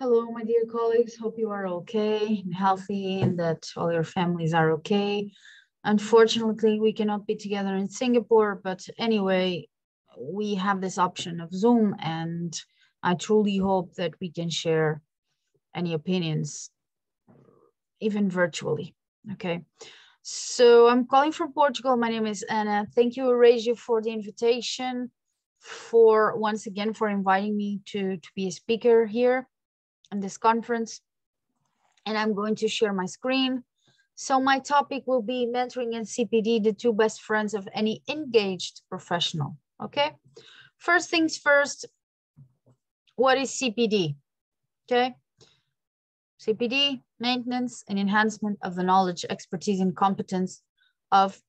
Hello, my dear colleagues. Hope you are okay and healthy and that all your families are okay. Unfortunately, we cannot be together in Singapore, but anyway, we have this option of Zoom and I truly hope that we can share any opinions, even virtually, okay? So I'm calling from Portugal. My name is Ana. Thank you, Regio, for the invitation, for once again, for inviting me to, to be a speaker here in this conference. And I'm going to share my screen. So my topic will be mentoring and CPD, the two best friends of any engaged professional, okay? First things first, what is CPD, okay? CPD, maintenance and enhancement of the knowledge, expertise, and competence of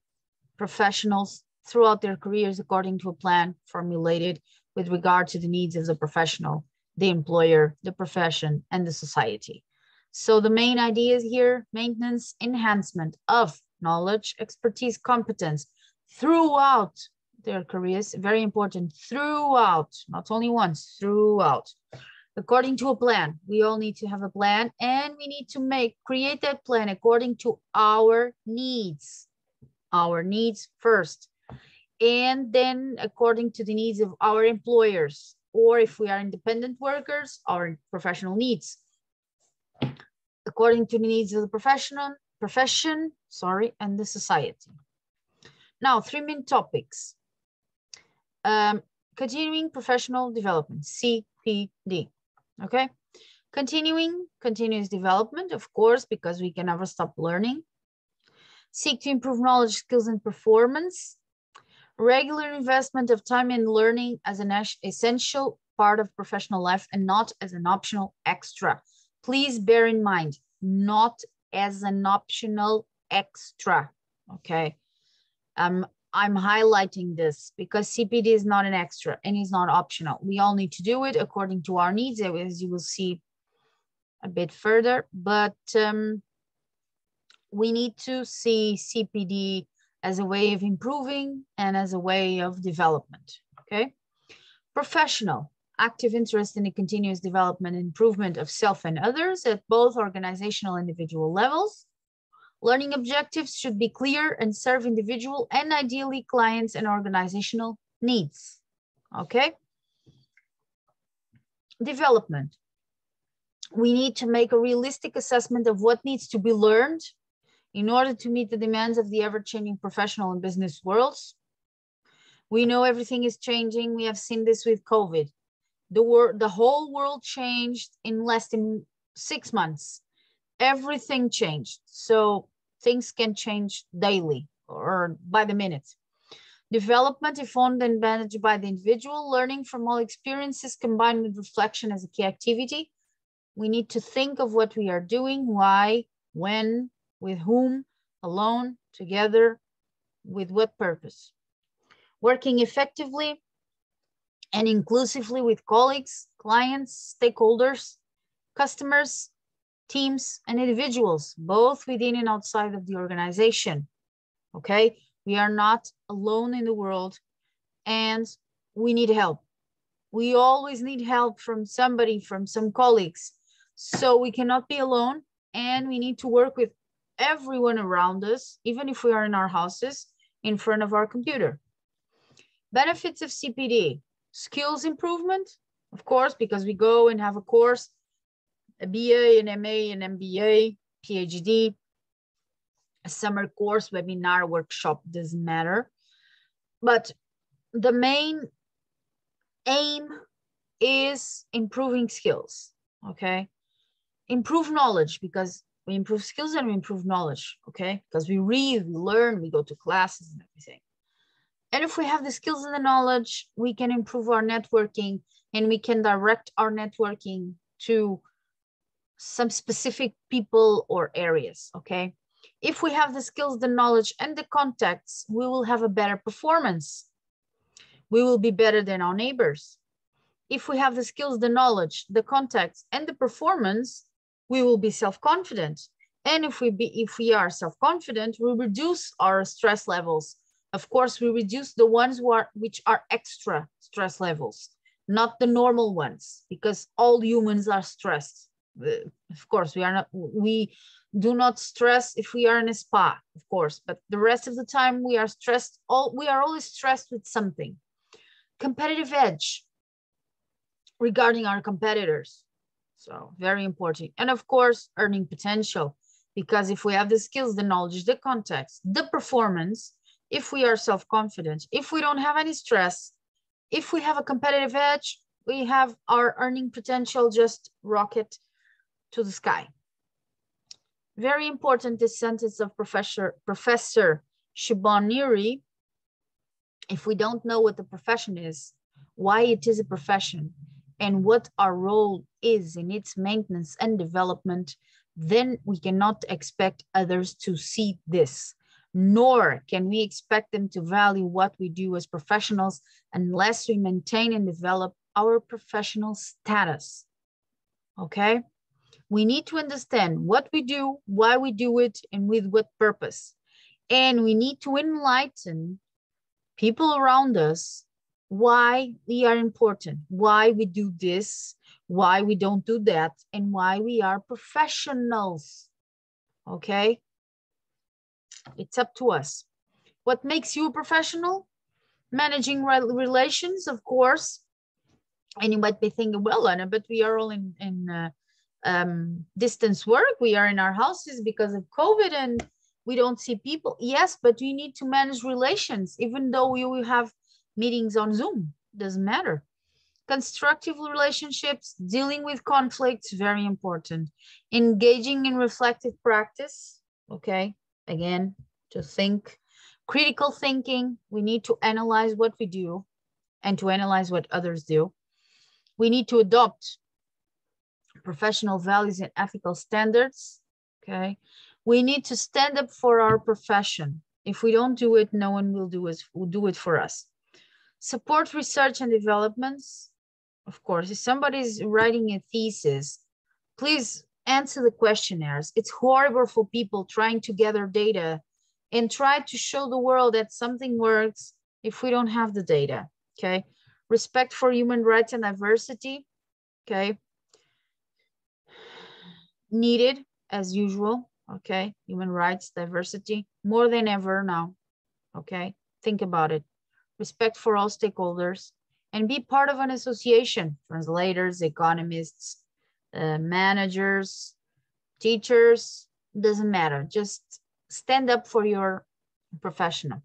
professionals throughout their careers according to a plan formulated with regard to the needs of the professional, the employer, the profession, and the society. So the main ideas here, maintenance, enhancement of knowledge, expertise, competence throughout their careers, very important, throughout, not only once, throughout according to a plan. We all need to have a plan and we need to make, create that plan according to our needs, our needs first. And then according to the needs of our employers, or if we are independent workers, our professional needs. According to the needs of the professional, profession, sorry, and the society. Now, three main topics. Um, continuing professional development, CPD okay? Continuing, continuous development, of course, because we can never stop learning. Seek to improve knowledge, skills, and performance. Regular investment of time in learning as an essential part of professional life and not as an optional extra. Please bear in mind, not as an optional extra, okay? Um, I'm highlighting this because CPD is not an extra and is not optional. We all need to do it according to our needs, as you will see a bit further, but um, we need to see CPD as a way of improving and as a way of development, okay? Professional, active interest in the continuous development and improvement of self and others at both organizational and individual levels Learning objectives should be clear and serve individual and ideally clients and organizational needs. Okay. Development. We need to make a realistic assessment of what needs to be learned in order to meet the demands of the ever-changing professional and business worlds. We know everything is changing. We have seen this with COVID. The, wor the whole world changed in less than six months. Everything changed. So things can change daily or by the minute. Development if owned and managed by the individual, learning from all experiences combined with reflection as a key activity. We need to think of what we are doing, why, when, with whom, alone, together, with what purpose. Working effectively and inclusively with colleagues, clients, stakeholders, customers, teams, and individuals, both within and outside of the organization. Okay, we are not alone in the world and we need help. We always need help from somebody, from some colleagues. So we cannot be alone and we need to work with everyone around us, even if we are in our houses, in front of our computer. Benefits of CPD, skills improvement, of course, because we go and have a course a BA, an MA, an MBA, PhD, a summer course, webinar, workshop, doesn't matter. But the main aim is improving skills, okay? Improve knowledge because we improve skills and we improve knowledge, okay? Because we read, we learn, we go to classes and everything. And if we have the skills and the knowledge, we can improve our networking and we can direct our networking to some specific people or areas, okay? If we have the skills, the knowledge, and the contacts, we will have a better performance. We will be better than our neighbors. If we have the skills, the knowledge, the contacts, and the performance, we will be self-confident. And if we be if we are self-confident, we reduce our stress levels. Of course, we reduce the ones who are which are extra stress levels. not the normal ones, because all humans are stressed. Uh, of course, we are not, we do not stress if we are in a spa, of course, but the rest of the time we are stressed, all we are always stressed with something. Competitive edge regarding our competitors. So very important. And of course, earning potential, because if we have the skills, the knowledge, the context, the performance, if we are self-confident, if we don't have any stress, if we have a competitive edge, we have our earning potential just rocket to the sky. Very important, this sentence of Professor, Professor Siobhan Neary. If we don't know what the profession is, why it is a profession, and what our role is in its maintenance and development, then we cannot expect others to see this, nor can we expect them to value what we do as professionals unless we maintain and develop our professional status. Okay? We need to understand what we do, why we do it, and with what purpose. And we need to enlighten people around us why we are important, why we do this, why we don't do that, and why we are professionals. Okay? It's up to us. What makes you a professional? Managing relations, of course. And you might be thinking, well, Ana, but we are all in, in uh, um, distance work. We are in our houses because of COVID and we don't see people. Yes, but we need to manage relations, even though we will have meetings on Zoom, doesn't matter. Constructive relationships, dealing with conflicts, very important. Engaging in reflective practice, okay? Again, to think. Critical thinking, we need to analyze what we do and to analyze what others do. We need to adopt professional values and ethical standards, okay? We need to stand up for our profession. If we don't do it, no one will do it, will do it for us. Support research and developments. Of course, if somebody's writing a thesis, please answer the questionnaires. It's horrible for people trying to gather data and try to show the world that something works if we don't have the data, okay? Respect for human rights and diversity, okay? needed as usual, okay? Human rights, diversity, more than ever now, okay? Think about it. Respect for all stakeholders and be part of an association, translators, economists, uh, managers, teachers, doesn't matter. Just stand up for your professional.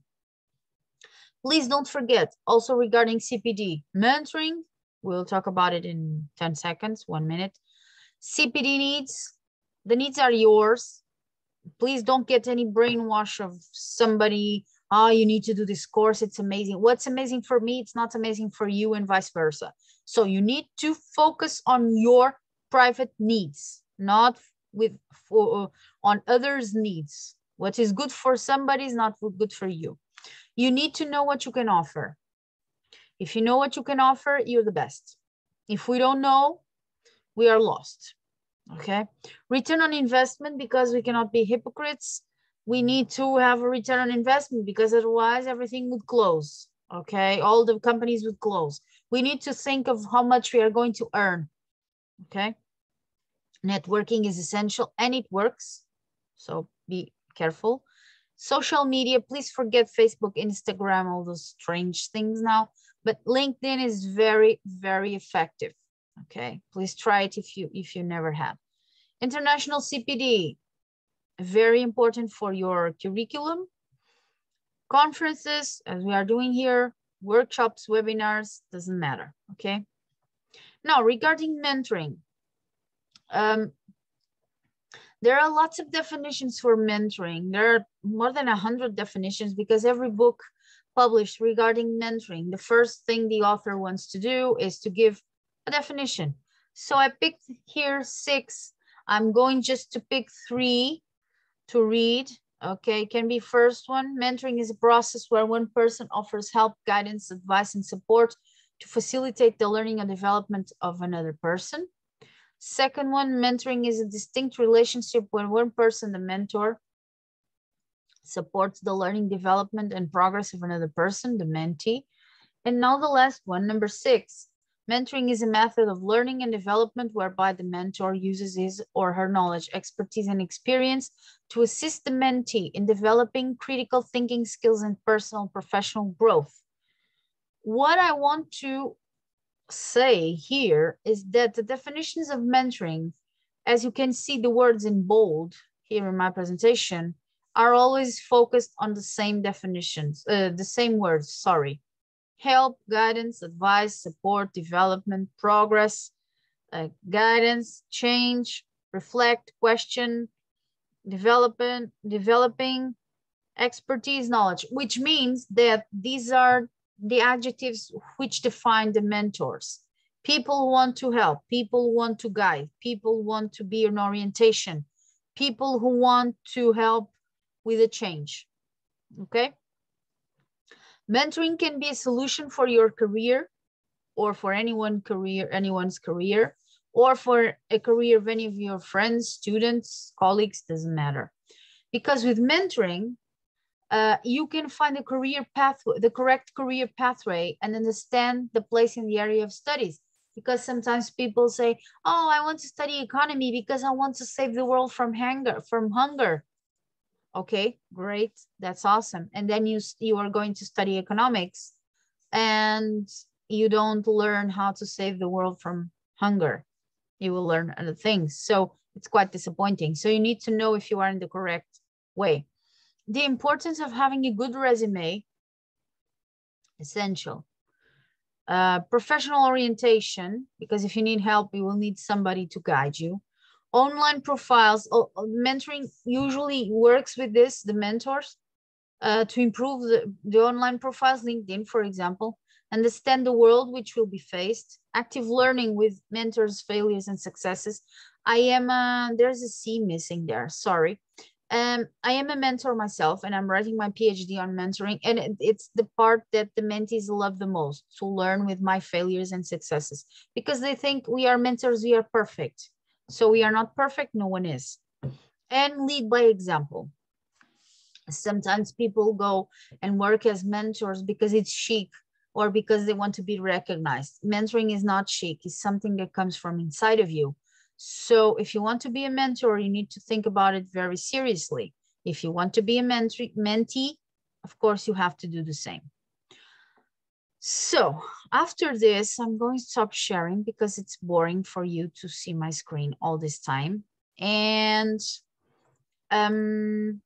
Please don't forget, also regarding CPD, mentoring, we'll talk about it in 10 seconds, one minute. CPD needs, the needs are yours. Please don't get any brainwash of somebody, oh, you need to do this course. It's amazing. What's amazing for me, it's not amazing for you and vice versa. So you need to focus on your private needs, not with for, on others' needs. What is good for somebody is not good for you. You need to know what you can offer. If you know what you can offer, you're the best. If we don't know, we are lost okay return on investment because we cannot be hypocrites we need to have a return on investment because otherwise everything would close okay? All the companies would close. We need to think of how much we are going to earn okay? Networking is essential and it works so be careful. Social media please forget facebook instagram all those strange things now but linkedin is very very effective Okay, please try it if you if you never have. International CPD, very important for your curriculum. Conferences, as we are doing here, workshops, webinars, doesn't matter, okay? Now, regarding mentoring, um, there are lots of definitions for mentoring. There are more than 100 definitions because every book published regarding mentoring, the first thing the author wants to do is to give a definition. So I picked here six. I'm going just to pick three to read. Okay, can be first one. Mentoring is a process where one person offers help, guidance, advice, and support to facilitate the learning and development of another person. Second one, mentoring is a distinct relationship where one person, the mentor, supports the learning, development, and progress of another person, the mentee. And now the last one, number six, Mentoring is a method of learning and development whereby the mentor uses his or her knowledge, expertise, and experience to assist the mentee in developing critical thinking skills and personal professional growth. What I want to say here is that the definitions of mentoring, as you can see the words in bold here in my presentation, are always focused on the same definitions, uh, the same words, sorry. Help, guidance, advice, support, development, progress, uh, guidance, change, reflect, question, development, developing, expertise, knowledge, which means that these are the adjectives which define the mentors. People want to help, people want to guide, people want to be an orientation, people who want to help with a change, okay? Mentoring can be a solution for your career or for anyone career, anyone's career, or for a career of any of your friends, students, colleagues, doesn't matter. Because with mentoring, uh, you can find the career path, the correct career pathway and understand the place in the area of studies. Because sometimes people say, oh, I want to study economy because I want to save the world from hunger, from hunger. Okay, great, that's awesome. And then you, you are going to study economics and you don't learn how to save the world from hunger. You will learn other things. So it's quite disappointing. So you need to know if you are in the correct way the importance of having a good resume, essential. Uh, professional orientation, because if you need help, you will need somebody to guide you. Online profiles, mentoring usually works with this, the mentors, uh, to improve the, the online profiles, LinkedIn, for example, understand the world which will be faced, active learning with mentors, failures, and successes. I am, uh, there's a C missing there, sorry. Um, I am a mentor myself and I'm writing my PhD on mentoring. And it, it's the part that the mentees love the most to learn with my failures and successes because they think we are mentors, we are perfect. So we are not perfect, no one is. And lead by example. Sometimes people go and work as mentors because it's chic or because they want to be recognized. Mentoring is not chic, it's something that comes from inside of you. So if you want to be a mentor, you need to think about it very seriously. If you want to be a mentee, of course, you have to do the same. So after this, I'm going to stop sharing because it's boring for you to see my screen all this time. And um,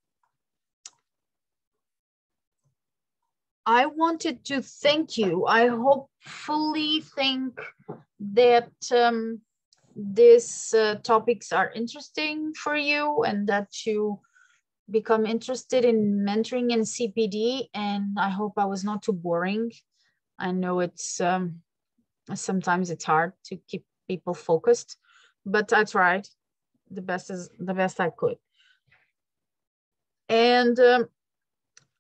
I wanted to thank you. I hopefully think that um, these uh, topics are interesting for you and that you become interested in mentoring and CPD. And I hope I was not too boring. I know it's um, sometimes it's hard to keep people focused, but I tried the best as the best I could. And um,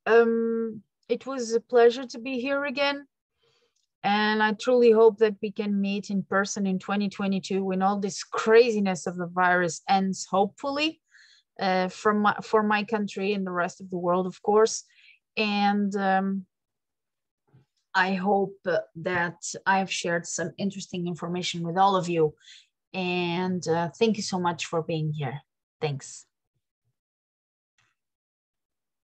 um, it was a pleasure to be here again. And I truly hope that we can meet in person in 2022 when all this craziness of the virus ends, hopefully, uh, from my, for my country and the rest of the world, of course. And um, I hope that I've shared some interesting information with all of you. And uh, thank you so much for being here. Thanks.